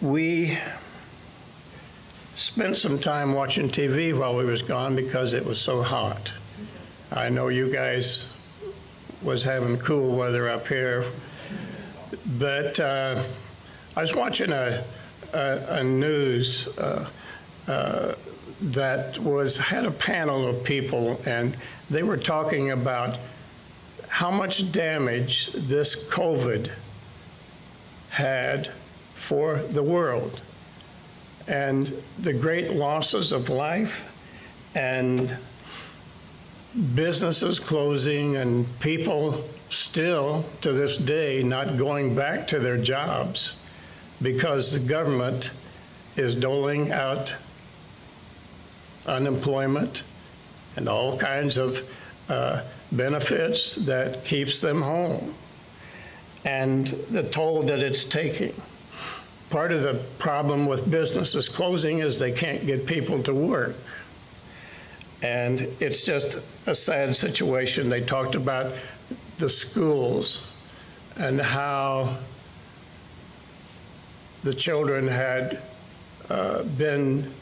we spent some time watching TV while we was gone because it was so hot. I know you guys was having cool weather up here, but uh, I was watching a, a, a news uh, uh, that was had a panel of people, and they were talking about how much damage this COVID had for the world and the great losses of life and businesses closing and people still to this day not going back to their jobs because the government is doling out unemployment and all kinds of uh, benefits that keeps them home and the toll that it's taking. Part of the problem with businesses closing is they can't get people to work. And it's just a sad situation. They talked about the schools and how the children had uh, been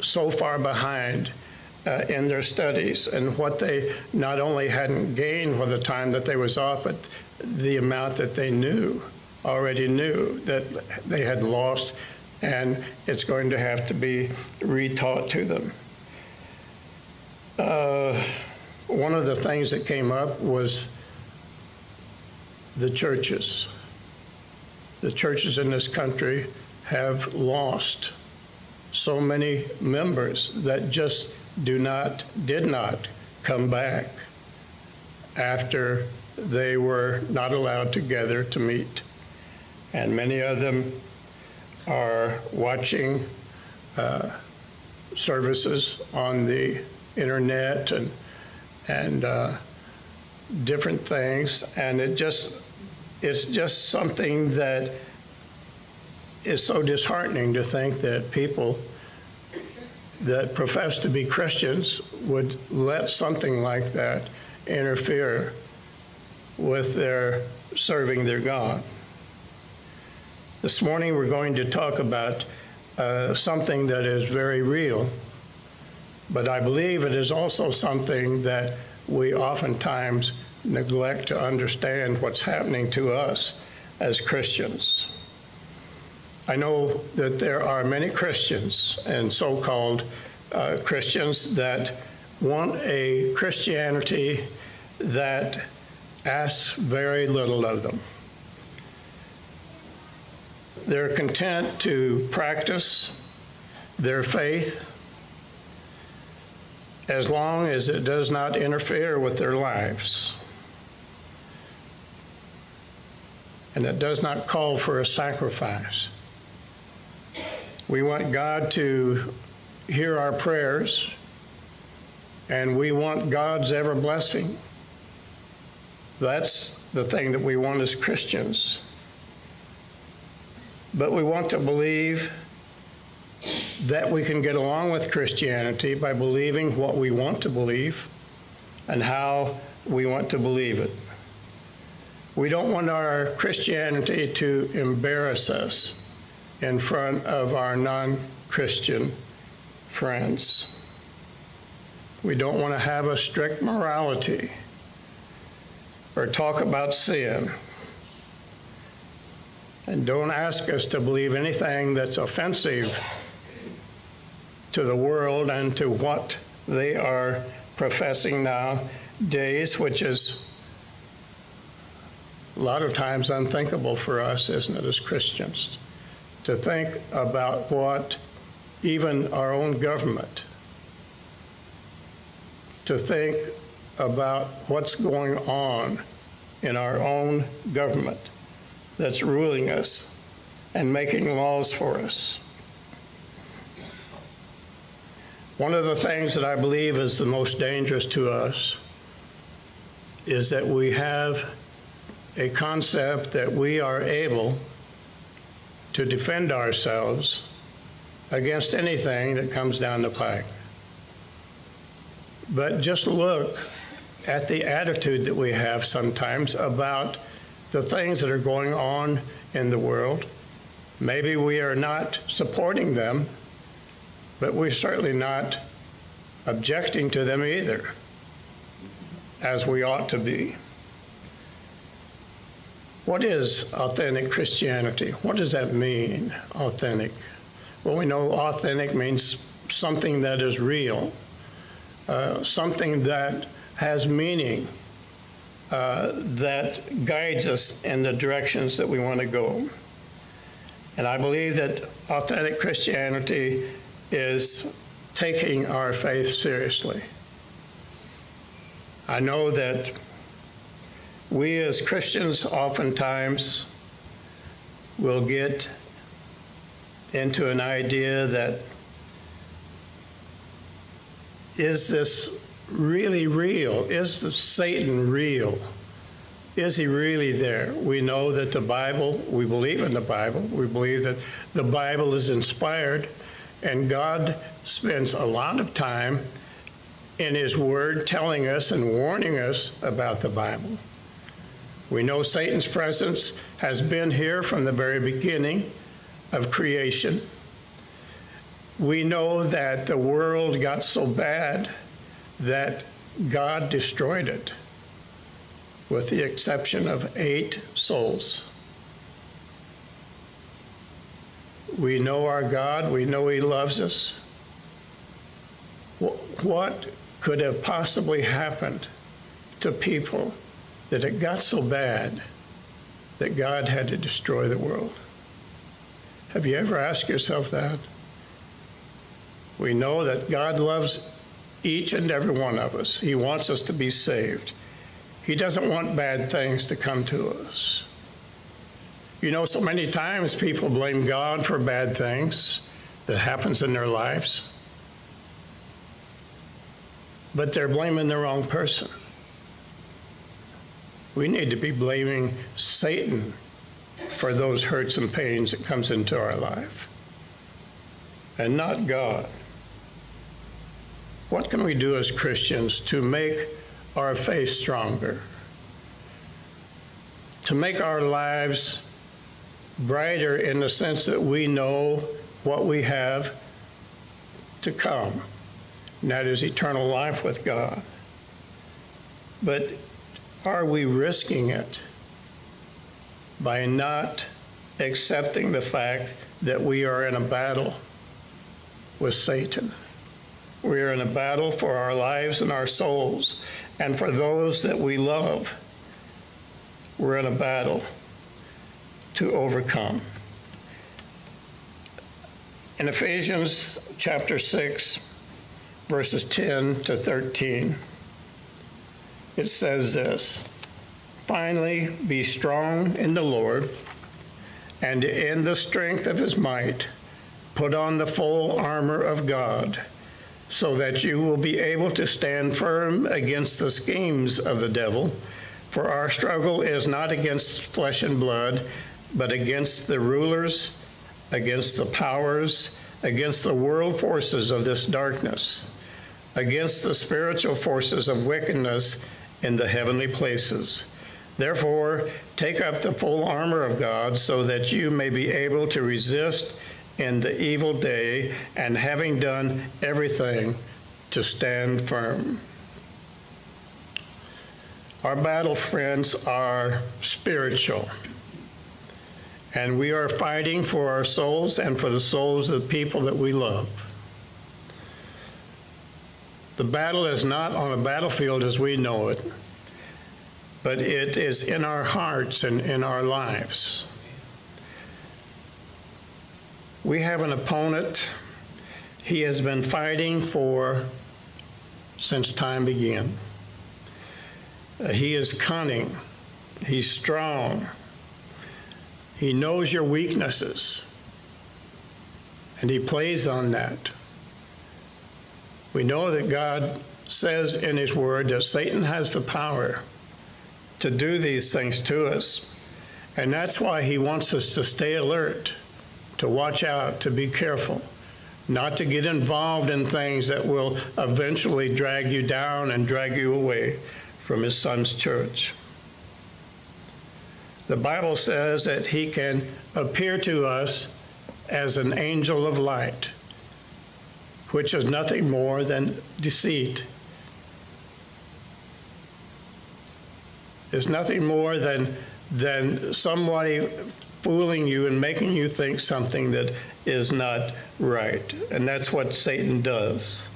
so far behind uh, in their studies and what they not only hadn't gained for the time that they was off, but the amount that they knew already knew that they had lost, and it's going to have to be retaught to them. Uh, one of the things that came up was the churches. The churches in this country have lost so many members that just do not, did not come back after they were not allowed together to meet and many of them are watching uh, services on the internet and and uh, different things, and it just it's just something that is so disheartening to think that people that profess to be Christians would let something like that interfere with their serving their God. This morning we're going to talk about uh, something that is very real, but I believe it is also something that we oftentimes neglect to understand what's happening to us as Christians. I know that there are many Christians and so called uh, Christians that want a Christianity that asks very little of them. They're content to practice their faith as long as it does not interfere with their lives. And it does not call for a sacrifice. We want God to hear our prayers, and we want God's ever blessing. That's the thing that we want as Christians. But we want to believe that we can get along with Christianity by believing what we want to believe and how we want to believe it. We don't want our Christianity to embarrass us in front of our non Christian friends. We don't want to have a strict morality or talk about sin and don't ask us to believe anything that's offensive to the world and to what they are professing nowadays, which is a lot of times unthinkable for us, isn't it, as Christians, to think about what even our own government, to think about what's going on in our own government that's ruling us and making laws for us. One of the things that I believe is the most dangerous to us is that we have a concept that we are able to defend ourselves against anything that comes down the pike. But just look at the attitude that we have sometimes about the things that are going on in the world, Maybe we are not supporting them, but we're certainly not objecting to them either, as we ought to be. What is authentic Christianity? What does that mean, authentic? Well, we know authentic means something that is real, uh, something that has meaning, uh, that guides us in the directions that we want to go. And I believe that authentic Christianity is taking our faith seriously. I know that we as Christians oftentimes will get into an idea that is this really real? Is Satan real? Is he really there? We know that the Bible, we believe in the Bible, we believe that the Bible is inspired, and God spends a lot of time in His Word telling us and warning us about the Bible. We know Satan's presence has been here from the very beginning of creation. We know that the world got so bad that God destroyed it, with the exception of eight souls. We know our God, we know He loves us. What could have possibly happened to people that it got so bad that God had to destroy the world. Have you ever asked yourself that? We know that God loves each and every one of us. He wants us to be saved. He doesn't want bad things to come to us. You know, so many times people blame God for bad things that happens in their lives. But they're blaming the wrong person. We need to be blaming Satan for those hurts and pains that comes into our life and not God. What can we do as Christians to make our faith stronger? To make our lives brighter in the sense that we know what we have to come, and that is eternal life with God. But are we risking it by not accepting the fact that we are in a battle with Satan? We are in a battle for our lives and our souls, and for those that we love. We're in a battle to overcome. In Ephesians chapter 6, verses 10 to 13, it says this Finally, be strong in the Lord and in the strength of his might, put on the full armor of God, so that you will be able to stand firm against the schemes of the devil. For our struggle is not against flesh and blood, but against the rulers, against the powers, against the world forces of this darkness, against the spiritual forces of wickedness in the heavenly places. Therefore, take up the full armor of God so that you may be able to resist in the evil day, and having done everything, to stand firm. Our battle, friends, are spiritual. And we are fighting for our souls and for the souls of the people that we love. The battle is not on a battlefield as we know it, but it is in our hearts and in our lives. We have an opponent he has been fighting for since time began. Uh, he is cunning, he's strong, he knows your weaknesses, and he plays on that. We know that God says in His Word that Satan has the power to do these things to us. And that's why He wants us to stay alert, to watch out, to be careful, not to get involved in things that will eventually drag you down and drag you away from His Son's church. The Bible says that he can appear to us as an angel of light, which is nothing more than deceit. It's nothing more than, than somebody fooling you and making you think something that is not right. And that's what Satan does.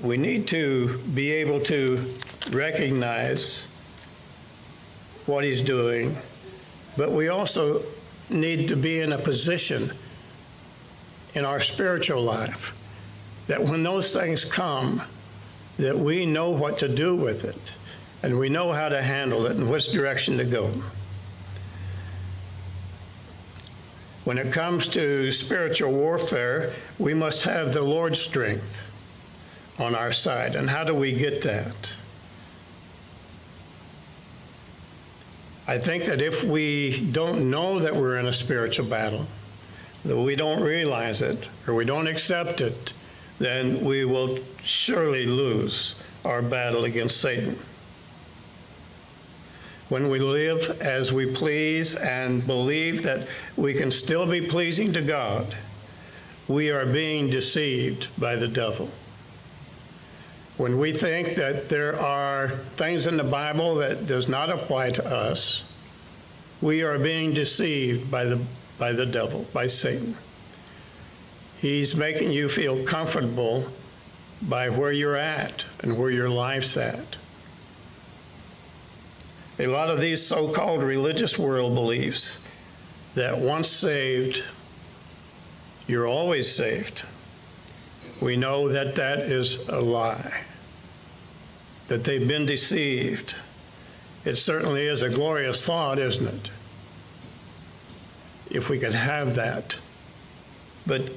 We need to be able to recognize what he's doing, but we also need to be in a position in our spiritual life that when those things come, that we know what to do with it and we know how to handle it and which direction to go. When it comes to spiritual warfare, we must have the Lord's strength on our side. And how do we get that? I think that if we don't know that we're in a spiritual battle, that we don't realize it or we don't accept it, then we will surely lose our battle against Satan. When we live as we please and believe that we can still be pleasing to God, we are being deceived by the devil. When we think that there are things in the Bible that does not apply to us, we are being deceived by the, by the devil, by Satan. He's making you feel comfortable by where you're at and where your life's at. A lot of these so called religious world beliefs that once saved, you're always saved. We know that that is a lie, that they've been deceived. It certainly is a glorious thought, isn't it? If we could have that. But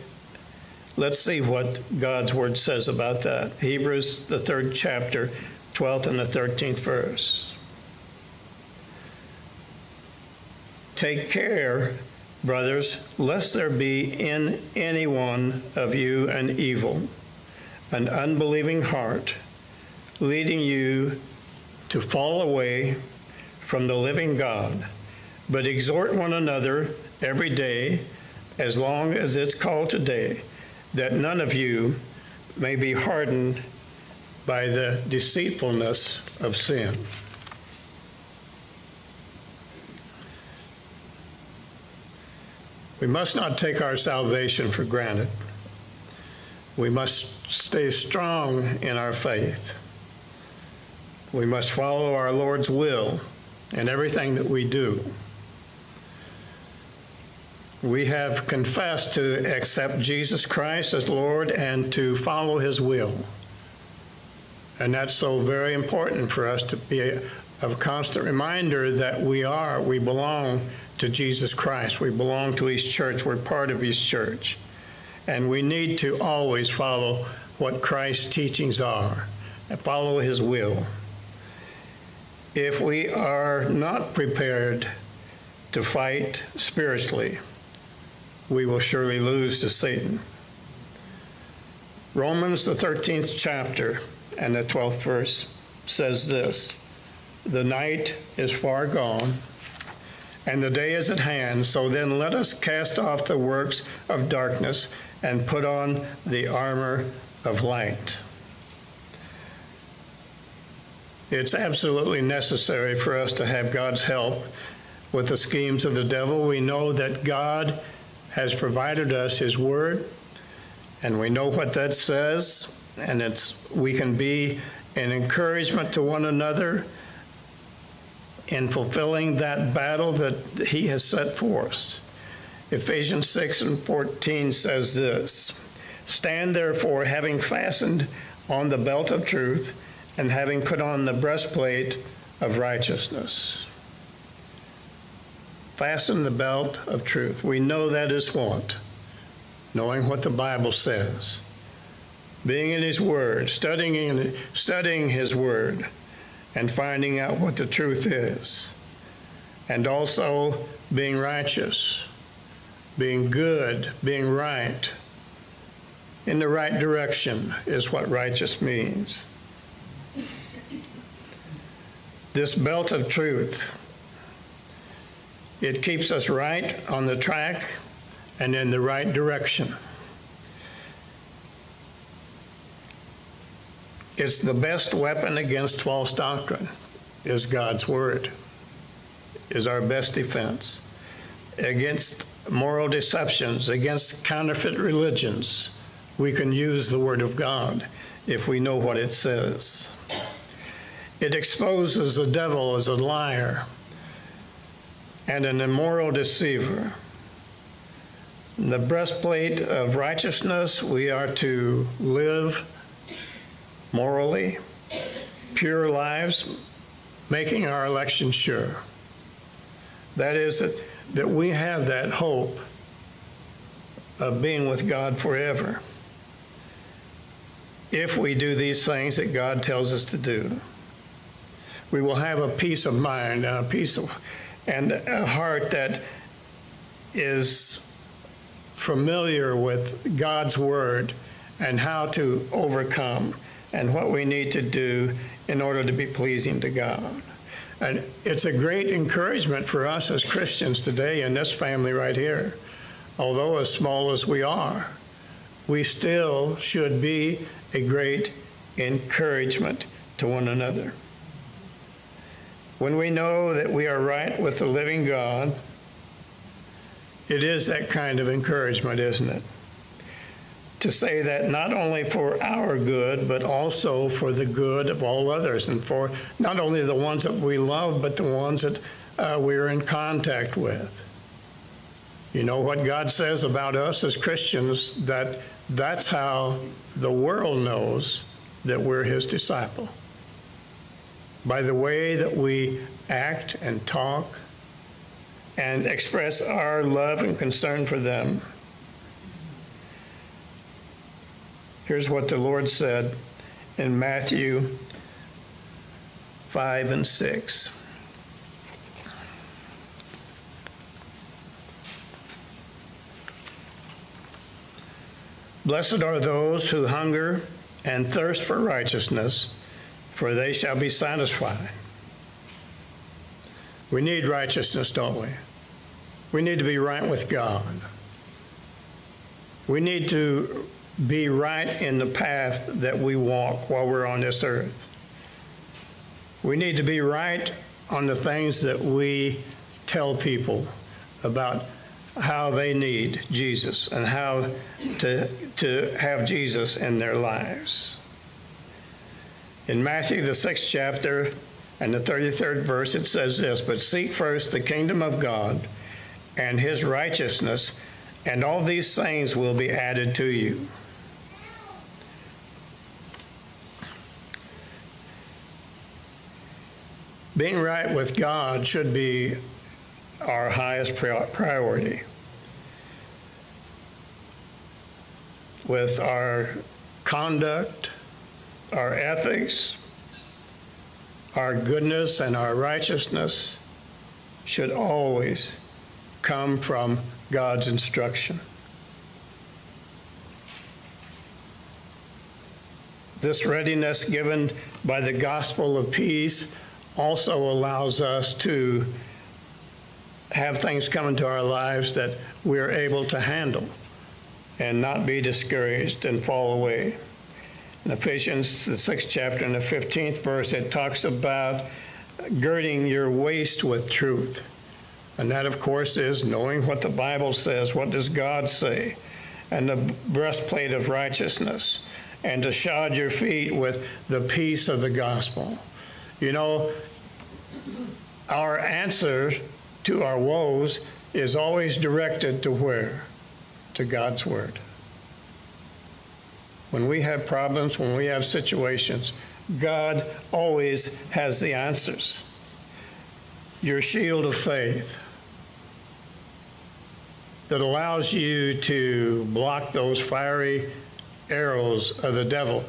let's see what God's word says about that. Hebrews, the third chapter, 12th and the 13th verse. Take care, brothers, lest there be in any one of you an evil, an unbelieving heart, leading you to fall away from the living God. But exhort one another every day, as long as it's called today, that none of you may be hardened by the deceitfulness of sin. We must not take our salvation for granted. We must stay strong in our faith. We must follow our Lord's will in everything that we do. We have confessed to accept Jesus Christ as Lord and to follow his will. And that's so very important for us to be a, a constant reminder that we are, we belong to Jesus Christ. We belong to His church. We're part of His church. And we need to always follow what Christ's teachings are and follow His will. If we are not prepared to fight spiritually, we will surely lose to Satan. Romans, the 13th chapter and the 12th verse says this The night is far gone and the day is at hand. So then let us cast off the works of darkness and put on the armor of light. It's absolutely necessary for us to have God's help with the schemes of the devil. We know that God has provided us his word, and we know what that says, and it's we can be an encouragement to one another in fulfilling that battle that he has set for us. Ephesians 6 and 14 says this Stand therefore, having fastened on the belt of truth, and having put on the breastplate of righteousness. Fasten the belt of truth. We know that is what? Knowing what the Bible says. Being in His Word, studying, in, studying His Word and finding out what the truth is, and also being righteous, being good, being right. In the right direction is what righteous means. This belt of truth It keeps us right on the track and in the right direction. It's the best weapon against false doctrine is God's word. Is our best defense against moral deceptions, against counterfeit religions. We can use the word of God if we know what it says. It exposes the devil as a liar and an immoral deceiver. In the breastplate of righteousness, we are to live morally, pure lives, making our election sure. That is, that, that we have that hope of being with God forever if we do these things that God tells us to do. We will have a peace of mind and a peace of, and a heart that is familiar with God's word and how to overcome and what we need to do in order to be pleasing to God. And it's a great encouragement for us as Christians today in this family right here. Although as small as we are, we still should be a great encouragement to one another. When we know that we are right with the living God, it is that kind of encouragement, isn't it? To say that not only for our good, but also for the good of all others, and for not only the ones that we love, but the ones that uh, we're in contact with. You know what God says about us as Christians, that that's how the world knows that we're his disciple. By the way that we act and talk and express our love and concern for them Here's what the Lord said in Matthew 5 and 6. Blessed are those who hunger and thirst for righteousness, for they shall be satisfied. We need righteousness, don't we? We need to be right with God. We need to be right in the path that we walk while we're on this earth. We need to be right on the things that we tell people about how they need Jesus and how to, to have Jesus in their lives. In Matthew, the sixth chapter and the 33rd verse, it says this But seek first the kingdom of God and his righteousness, and all these things will be added to you. Being right with God should be our highest priority. With our conduct, our ethics, our goodness, and our righteousness should always come from God's instruction. This readiness given by the gospel of peace also allows us to have things come into our lives that we're able to handle and not be discouraged and fall away. In Ephesians, the sixth chapter and the 15th verse, it talks about girding your waist with truth. And that, of course, is knowing what the Bible says. What does God say? And the breastplate of righteousness. And to shod your feet with the peace of the gospel. You know, our answer to our woes is always directed to where? To God's Word. When we have problems, when we have situations, God always has the answers. Your shield of faith that allows you to block those fiery arrows of the devil.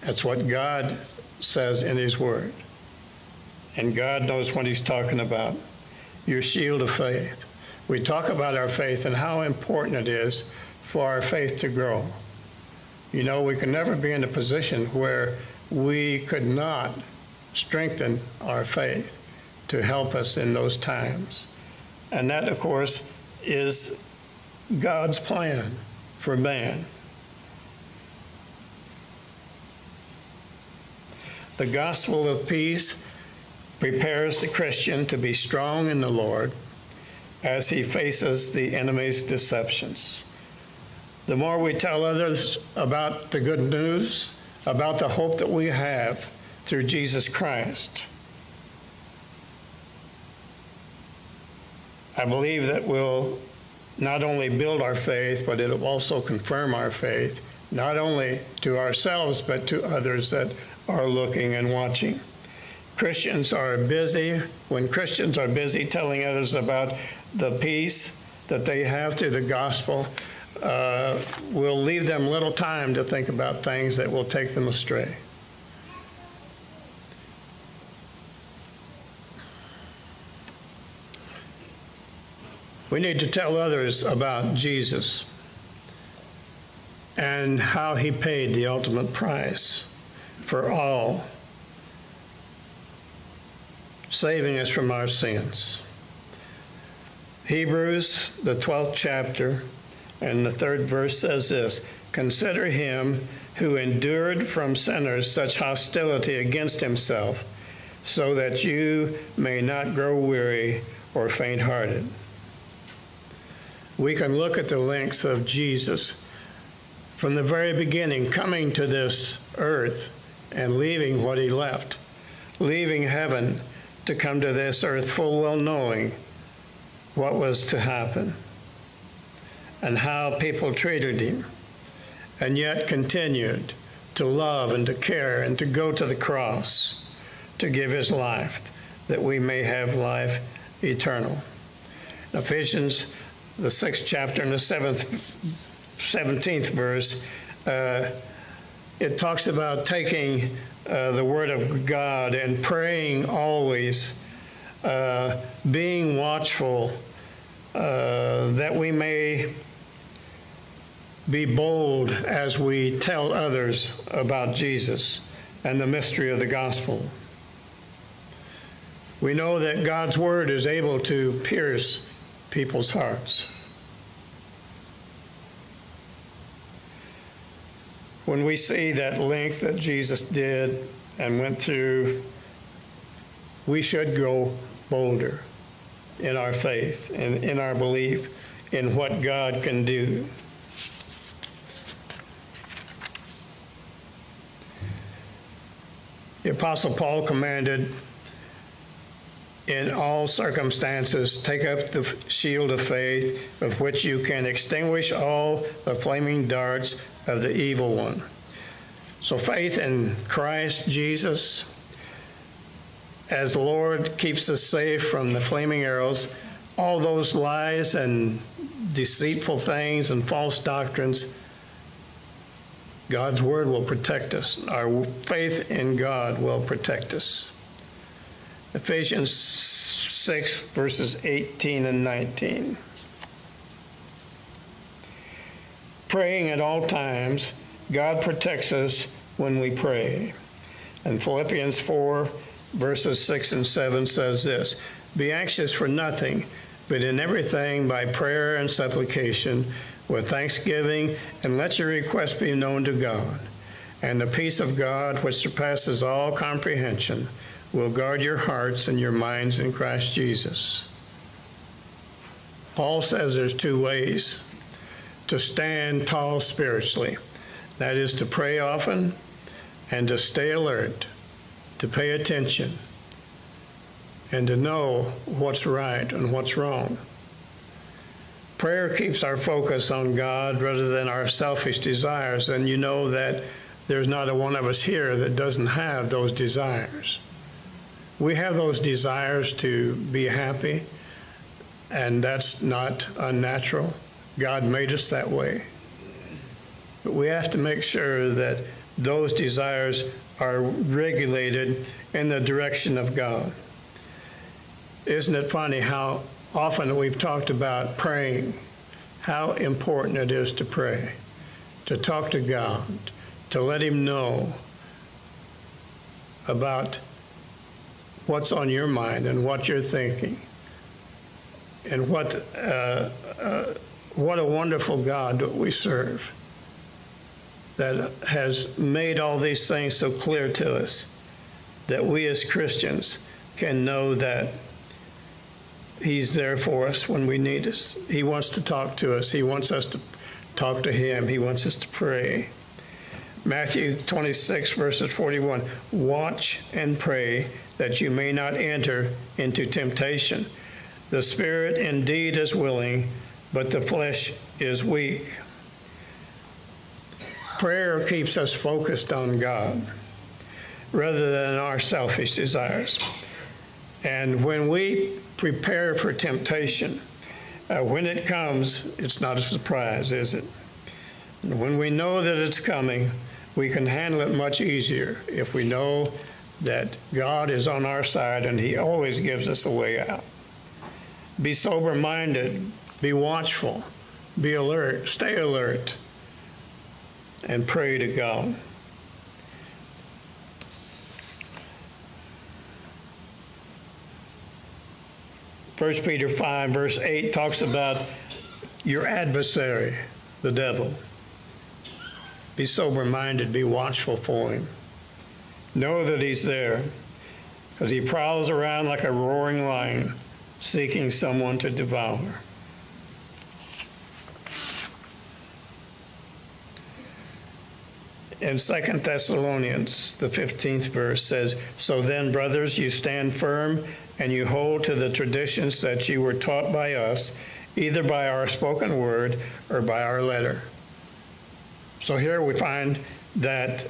That's what God says in His Word. And God knows what He's talking about. Your shield of faith. We talk about our faith and how important it is for our faith to grow. You know, we can never be in a position where we could not strengthen our faith to help us in those times. And that, of course, is God's plan for man. The gospel of peace prepares the Christian to be strong in the Lord as he faces the enemy's deceptions. The more we tell others about the good news, about the hope that we have through Jesus Christ, I believe that we'll not only build our faith, but it'll also confirm our faith, not only to ourselves, but to others that are looking and watching. Christians are busy, when Christians are busy telling others about the peace that they have through the gospel, uh, will leave them little time to think about things that will take them astray. We need to tell others about Jesus and how he paid the ultimate price for all, saving us from our sins. Hebrews, the 12th chapter, and the third verse says this Consider him who endured from sinners such hostility against himself, so that you may not grow weary or faint hearted. We can look at the lengths of Jesus from the very beginning, coming to this earth and leaving what he left, leaving heaven to come to this earth full well knowing what was to happen and how people treated him, and yet continued to love and to care and to go to the cross to give his life that we may have life eternal. Ephesians, the sixth chapter and the seventh, 17th verse, uh, it talks about taking uh, the Word of God and praying always, uh, being watchful, uh, that we may be bold as we tell others about Jesus and the mystery of the gospel. We know that God's Word is able to pierce people's hearts. When we see that length that Jesus did and went through, we should go bolder in our faith and in our belief in what God can do. The Apostle Paul commanded in all circumstances, take up the shield of faith with which you can extinguish all the flaming darts of the evil one. So, faith in Christ Jesus as the Lord keeps us safe from the flaming arrows, all those lies and deceitful things and false doctrines. God's word will protect us. Our faith in God will protect us. Ephesians 6, verses 18 and 19. Praying at all times, God protects us when we pray. And Philippians 4, verses 6 and 7 says this Be anxious for nothing, but in everything by prayer and supplication, with thanksgiving, and let your requests be known to God. And the peace of God, which surpasses all comprehension, will guard your hearts and your minds in Christ Jesus. Paul says there's two ways to stand tall spiritually that is, to pray often and to stay alert, to pay attention, and to know what's right and what's wrong. Prayer keeps our focus on God rather than our selfish desires, and you know that there's not a one of us here that doesn't have those desires. We have those desires to be happy, and that's not unnatural. God made us that way. But we have to make sure that those desires are regulated in the direction of God. Isn't it funny how often we've talked about praying, how important it is to pray, to talk to God, to let Him know about what's on your mind and what you're thinking. And what, uh, uh, what a wonderful God we serve that has made all these things so clear to us that we as Christians can know that He's there for us when we need us. He wants to talk to us. He wants us to talk to Him. He wants us to pray. Matthew 26, verses 41 Watch and pray that you may not enter into temptation. The spirit indeed is willing, but the flesh is weak. Prayer keeps us focused on God rather than our selfish desires. And when we prepare for temptation, uh, when it comes, it's not a surprise, is it? When we know that it's coming, we can handle it much easier if we know that God is on our side and He always gives us a way out. Be sober minded, be watchful, be alert, stay alert, and pray to God. First Peter 5, verse 8 talks about your adversary, the devil. Be sober minded, be watchful for him. Know that he's there because he prowls around like a roaring lion seeking someone to devour. In 2 Thessalonians, the 15th verse says, So then, brothers, you stand firm and you hold to the traditions that you were taught by us, either by our spoken word or by our letter. So here we find that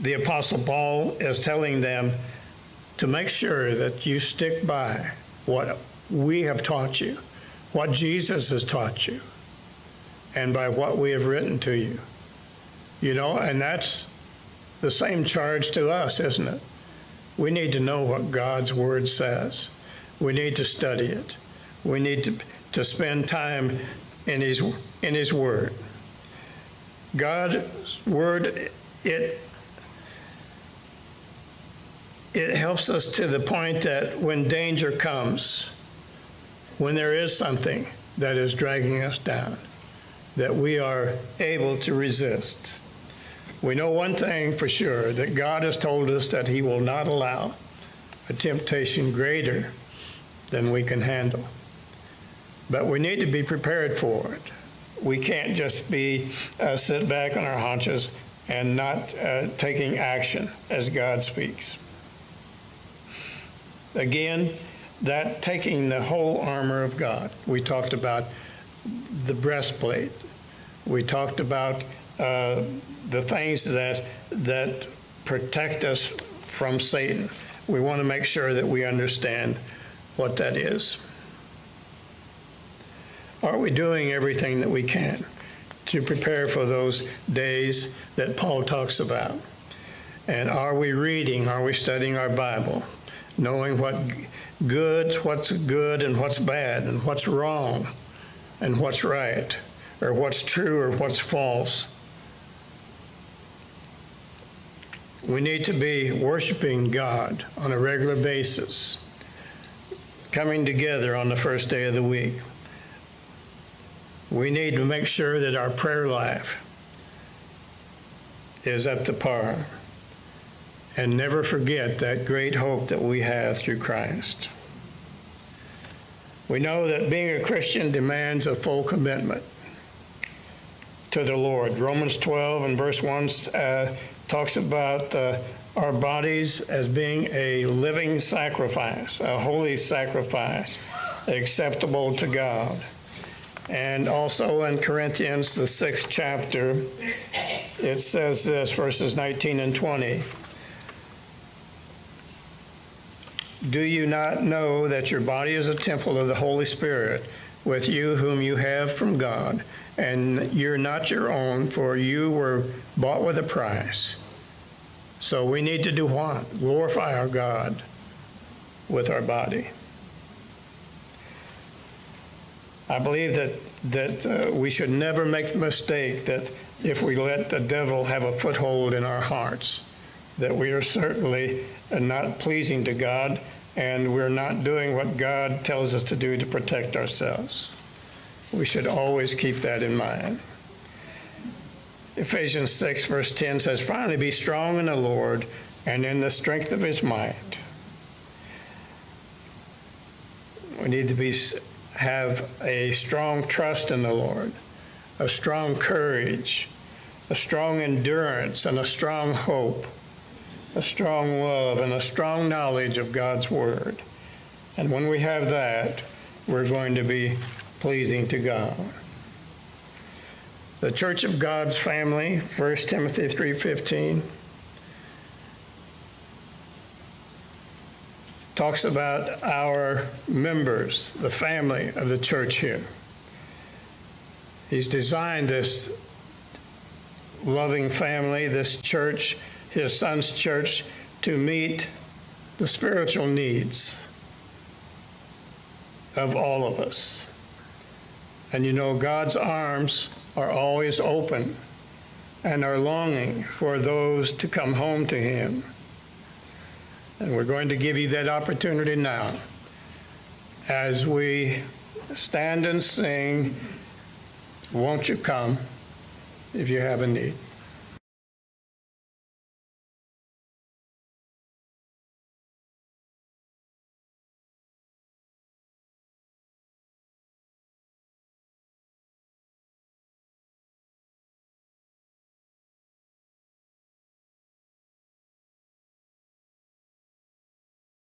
the Apostle Paul is telling them to make sure that you stick by what we have taught you, what Jesus has taught you, and by what we have written to you. You know, and that's the same charge to us, isn't it? We need to know what God's Word says. We need to study it. We need to, to spend time in His, in His Word. God's word, it it helps us to the point that when danger comes, when there is something that is dragging us down, that we are able to resist. We know one thing for sure that God has told us that He will not allow a temptation greater than we can handle. But we need to be prepared for it we can't just be uh, sit back on our haunches and not uh, taking action as God speaks. Again, that taking the whole armor of God. We talked about the breastplate. We talked about uh, the things that that protect us from Satan. We want to make sure that we understand what that is. Are we doing everything that we can to prepare for those days that Paul talks about? And are we reading, are we studying our Bible, knowing what good, what's good and what's bad, and what's wrong and what's right, or what's true or what's false? We need to be worshiping God on a regular basis, coming together on the first day of the week we need to make sure that our prayer life is up to par and never forget that great hope that we have through Christ. We know that being a Christian demands a full commitment to the Lord. Romans 12 and verse 1 uh, talks about uh, our bodies as being a living sacrifice, a holy sacrifice, acceptable to God. And also in Corinthians, the sixth chapter, it says this, verses 19 and 20. Do you not know that your body is a temple of the Holy Spirit with you, whom you have from God? And you're not your own, for you were bought with a price. So we need to do what? Glorify our God with our body. I believe that, that uh, we should never make the mistake that if we let the devil have a foothold in our hearts, that we are certainly not pleasing to God and we're not doing what God tells us to do to protect ourselves. We should always keep that in mind. Ephesians 6, verse 10 says, Finally, be strong in the Lord and in the strength of his might. We need to be, have a strong trust in the Lord, a strong courage, a strong endurance, and a strong hope, a strong love, and a strong knowledge of God's Word. And when we have that, we're going to be pleasing to God. The Church of God's family, 1 Timothy 3:15, talks about our members, the family of the church here. He's designed this loving family, this church, his son's church, to meet the spiritual needs of all of us. And you know, God's arms are always open and are longing for those to come home to Him. And we're going to give you that opportunity now as we stand and sing, Won't You Come if you have a need.